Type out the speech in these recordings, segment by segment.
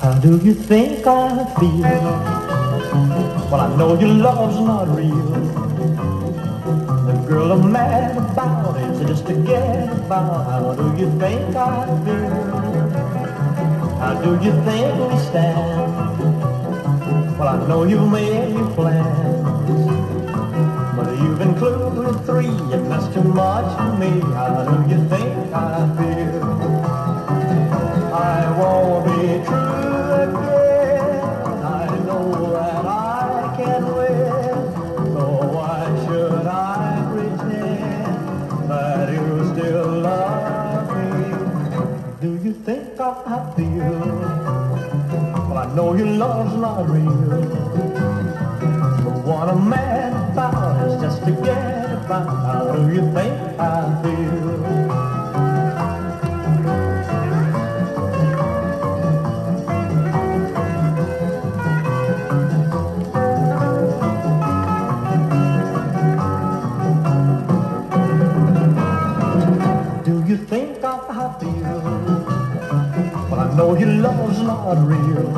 How do you think I feel? Well, I know your love's not real. The girl I'm mad about is just to get about. How do you think I feel? How do you think we stand? Well, I know you've made your plans, but you've included three, and that's too much for me. How do you think I feel? Do you think I feel? Well, I know your love's not real. But what I'm mad about is just to get about. How do you think I feel? Do you think I feel? Know your love's not real.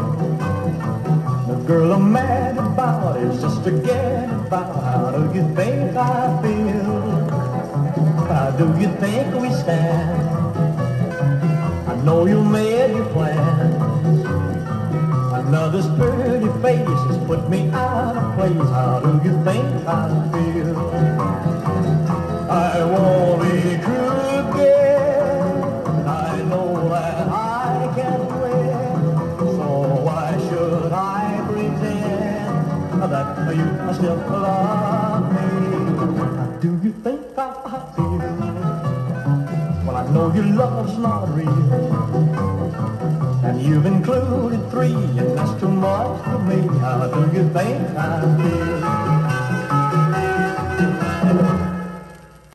The girl I'm mad about is just to get about. How do you think I feel? How do you think we stand? I know you made your plans. Another's pretty face has put me out of place. How do you think I feel? That you still love me? Do you think I feel? Well, I know your love's not real. And you've included three, and that's too much for me. How do you think I feel?